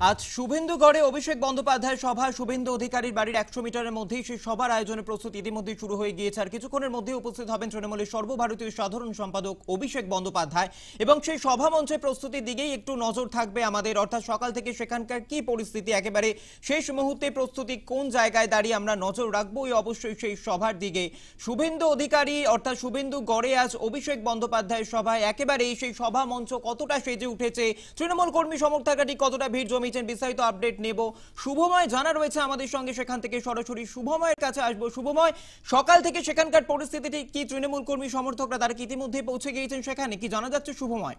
আজ শুভেন্দুগড়ে অভিষেক বন্দ্যোপাধ্যায় সভা। শুভেন্দু অধিকারীর বাড়ির একশো মিটারের মধ্যেই সেই সভার আয়োজনের প্রস্তুতি ইতিমধ্যেই শুরু হয়ে গিয়েছে। আর কিছুক্ষণের মধ্যে উপস্থিত হবেন তৃণমূলের সর্বভারতীয় সাধারণ সম্পাদক অভিষেক বন্দ্যোপাধ্যায়। এবং সেই সভা মঞ্চের প্রস্তুতির দিকেই একটু নজর থাকবে আমাদের। অর্থাৎ সকাল থেকে সেখানকার কি পরিস্থিতি, একেবারে শেষ মুহূর্তে প্রস্তুতি কোন জায়গায় দাঁড়িয়ে আমরা নজর রাখব অবশ্যই সেই সভার দিকে। শুভেন্দু অধিকারী, অর্থাৎ শুভেন্দু গড়ে আজ অভিষেক বন্দ্যোপাধ্যায়ের সভায়, একেবারেই সেই সভা মঞ্চ কতটা সেজে উঠেছে? তৃণমূল কর্মী সমর্থকারী কতটা ভিড় জমিয়েছেন বিস্তারিত আপডেট নেব। শুভময় জানা রয়েছে আমাদের সঙ্গে, সেখান থেকে সরাসরি শুভময়ের কাছে আসব। শুভময়, সকাল থেকে সেখানকার পরিস্থিতিটি কি? তৃণমূল কর্মী সমর্থকরা তারা ইতিমধ্যে পৌঁছে গিয়েছেন সেখানে? কি জানা যাচ্ছে শুভময়?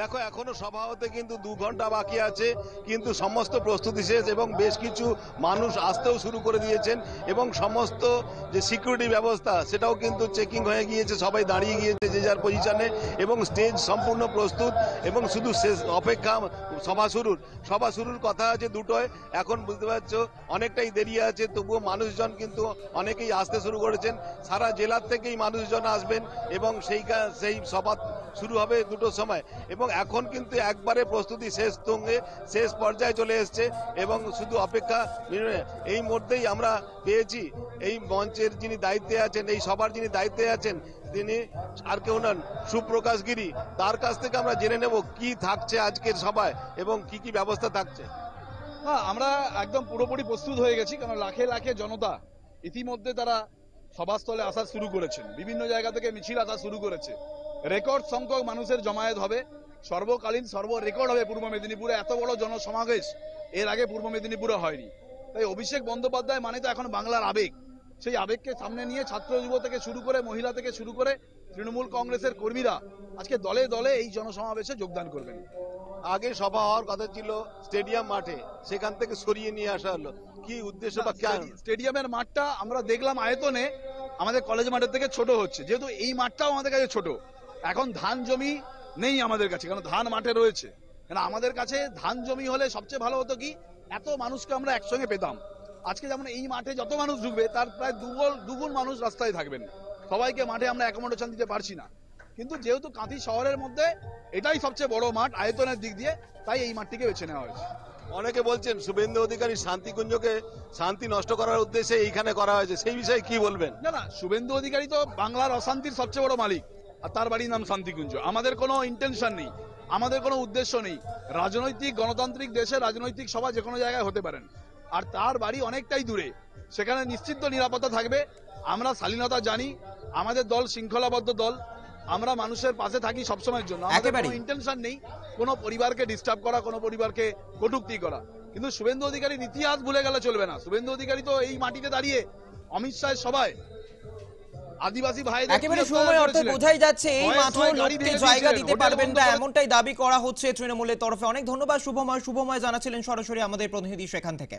দেখো, এখনও সভা হতে কিন্তু দু ঘণ্টা বাকি আছে, কিন্তু সমস্ত প্রস্তুতি শেষ এবং বেশ কিছু মানুষ আসতেও শুরু করে দিয়েছেন এবং সমস্ত যে সিকিউরিটি ব্যবস্থা, সেটাও কিন্তু চেকিং হয়ে গিয়েছে, সবাই দাঁড়িয়ে গিয়েছে যে যার পজিশনে এবং স্টেজ সম্পূর্ণ প্রস্তুত এবং শুধু শেষ অপেক্ষা সভা শুরুর। সভা শুরুর কথা আছে দুটোয়, এখন বুঝতে পারছ, অনেকটাই দেরি আছে, তবুও মানুষজন কিন্তু অনেকেই আসতে শুরু করেছেন। সারা জেলার থেকেই মানুষজন আসবেন এবং সেই সেই সভা শুরু হবে দুটোর সময় এবং এখন কিন্তু একবারে প্রস্তুতি শেষ তুঙ্গে, শেষ পর্যায়ে চলে এসছে এবং শুধু অপেক্ষা এই মুহূর্তেই আমরা পেয়েছি এই মঞ্চের যিনি দায়িত্বে আছেন, এই সবার যিনি দায়িত্বে আছেন, তিনি আর কেউ নন, সুপ্রকাশ গিরি। তার কাছ থেকে আমরা জেনে নেব কি থাকছে আজকের সভায় এবং কি কি ব্যবস্থা থাকছে। হ্যাঁ আমরা একদম পুরোপুরি প্রস্তুত হয়ে গেছি, কারণ লাখে লাখে জনতা ইতিমধ্যে তারা সভাস্থলে আসা শুরু করেছেন। বিভিন্ন জায়গা থেকে মিছিল আসা শুরু করেছে। রেকর্ড সংখ্যক মানুষের জমায়েত হবে। সর্বকালীন সর্ব রেকর্ড হবে পূর্ব মেদিনীপুরে। এত বড় জনসমাবেশ এর আগে পূর্ব মেদিনীপুরে হয়নি। তাই অভিষেক বন্দ্যোপাধ্যায় মানে তো এখন বাংলার আবেগ। সেই আবেগকে সামনে নিয়ে ছাত্র যুব থেকে শুরু করে মহিলা থেকে শুরু করে তৃণমূল কংগ্রেসের কর্মীরা আজকে দলে দলে এই জনসমাবেশে যোগদান করবেন। আগে সভা হওয়ার কথা ছিল স্টেডিয়াম মাঠে সেখান থেকে সরিয়ে নিয়ে আসা হলো। কি উদ্দেশ্য বা স্টেডিয়ামের মাঠটা আমরা দেখলাম আয়তনে আমাদের কলেজ মাঠের থেকে ছোট হচ্ছে। যেহেতু এই মাঠটাও আমাদের কাছে ছোট। এখন ধান জমি নেই আমাদের কাছে কারণ ধান মাঠে রয়েছে। কারণ আমাদের কাছে ধান জমি হলে সবচেয়ে ভালো হতো কি? এত মানুষকে আমরা একসঙ্গে পেতাম। আজকে যেমন এই মাঠে যত মানুষ ঢুকবে তার প্রায় দুগুণ দুগুণ মানুষ রাস্তায় থাকবেন। সবাইকে মাঠে আমরা অ্যাকোমোডেশন দিতে পারছি না। কিন্তু যেহেতু কাঁথি শহরের মধ্যে এটাই সবচেয়ে বড় মাঠ আয়তনের দিক দিয়ে তাই এই মাঠটিকে বেছে নেওয়া হয়েছে। অনেকে বলছেন শুভেন্দু অধিকারী শান্তিকুঞ্জকে শান্তি নষ্ট করার উদ্দেশ্যে এইখানে করা হয়েছে। সেই বিষয়ে কি বলবেন? না না শুভেন্দু অধিকারী তো বাংলার অশান্তির সবচেয়ে বড় মালিক। আর তার বাড়ির নাম শান্তিকুঞ্জ। আমাদের কোনো ইন্টেনশন নেই আমাদের কোনো উদ্দেশ্য নেই। রাজনৈতিক গণতান্ত্রিক দেশে রাজনৈতিক সভা যে কোনো জায়গায় হতে পারেন। আর তার বাড়ি অনেকটাই দূরে। সেখানে নিশ্চিত নিরাপত্তা থাকবে। আমরা শালীনতা জানি আমাদের দল শৃঙ্খলাবদ্ধ দল। আমরা মানুষের পাশে থাকি সবসময়ের জন্য। আমাদের। কোনো ইন্টেনশন নেই কোনো পরিবারকে ডিস্টার্ব করা কোনো পরিবারকে কটুক্তি করা। কিন্তু শুভেন্দু অধিকারীর ইতিহাস ভুলে গেলে চলবে না। শুভেন্দু অধিকারী তো এই মাটিতে দাঁড়িয়ে অমিত শাহের সভায় আদিবাসী ভাই একেবারে সময় অর্থে বোঝাই যাচ্ছে এই মাত্র লোককে জায়গা দিতে পারবেন না এমনটাই দাবি করা হচ্ছে তৃণমূলের তরফে। অনেক ধন্যবাদ শুভময় শুভময় জানাছিলেন সরাসরি আমাদের প্রতিনিধি সেখান থেকে।